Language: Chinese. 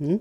嗯？